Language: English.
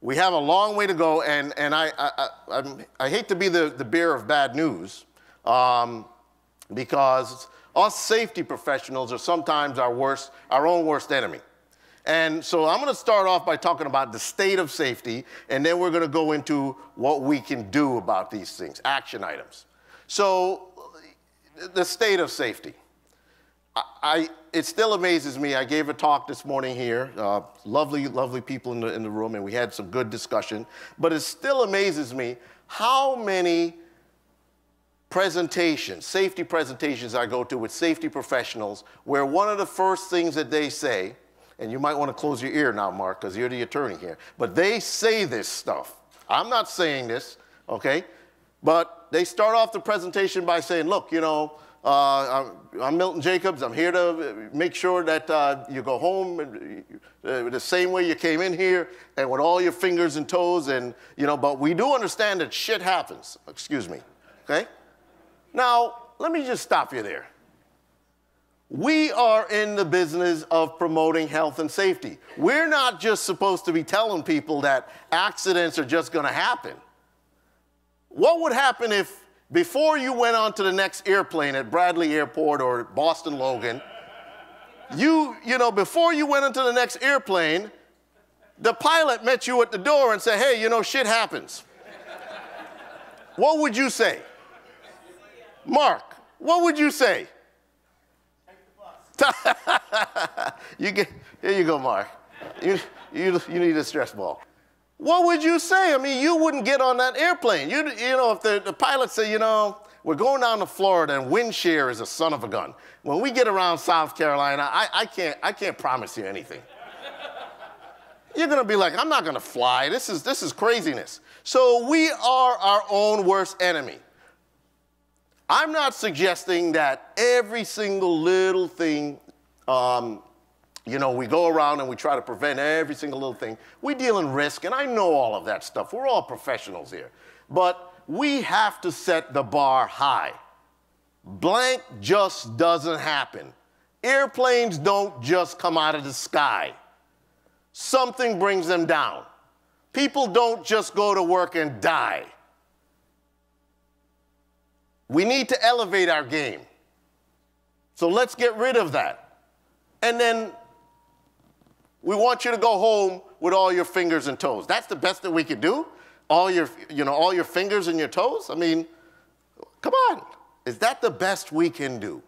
We have a long way to go, and, and I, I, I, I hate to be the, the bearer of bad news um, because us safety professionals are sometimes our worst, our own worst enemy. And so I'm going to start off by talking about the state of safety, and then we're going to go into what we can do about these things, action items. So, the state of safety. I, it still amazes me. I gave a talk this morning here, uh, lovely, lovely people in the, in the room, and we had some good discussion. But it still amazes me how many presentations, safety presentations I go to with safety professionals, where one of the first things that they say, and you might want to close your ear now, Mark, because you're the attorney here, but they say this stuff. I'm not saying this, okay? But they start off the presentation by saying, look, you know, uh, I'm, Milton Jacobs. I'm here to make sure that uh, you go home uh, the same way you came in here and with all your fingers and toes. And, you know, but we do understand that shit happens. Excuse me. Okay? Now, let me just stop you there. We are in the business of promoting health and safety. We're not just supposed to be telling people that accidents are just going to happen. What would happen if before you went on to the next airplane at Bradley Airport or Boston Logan, you, you know, before you went into the next airplane, the pilot met you at the door and said, hey, you know, shit happens. what would you say? Mark, what would you say? Bus. You get, here you go, Mark. You, you, you need a stress ball what would you say? I mean, you wouldn't get on that airplane. You, you know, if the, the pilot said, you know, we're going down to Florida and wind shear is a son of a gun. When we get around South Carolina, I, I, can't, I can't promise you anything. You're gonna be like, I'm not gonna fly. This is, this is craziness. So we are our own worst enemy. I'm not suggesting that every single little thing um, you know, we go around and we try to prevent every single little thing. We deal in risk, and I know all of that stuff. We're all professionals here. But we have to set the bar high. Blank just doesn't happen. Airplanes don't just come out of the sky. Something brings them down. People don't just go to work and die. We need to elevate our game. So let's get rid of that. And then we want you to go home with all your fingers and toes. That's the best that we could do? All your, you know, all your fingers and your toes? I mean, come on. Is that the best we can do?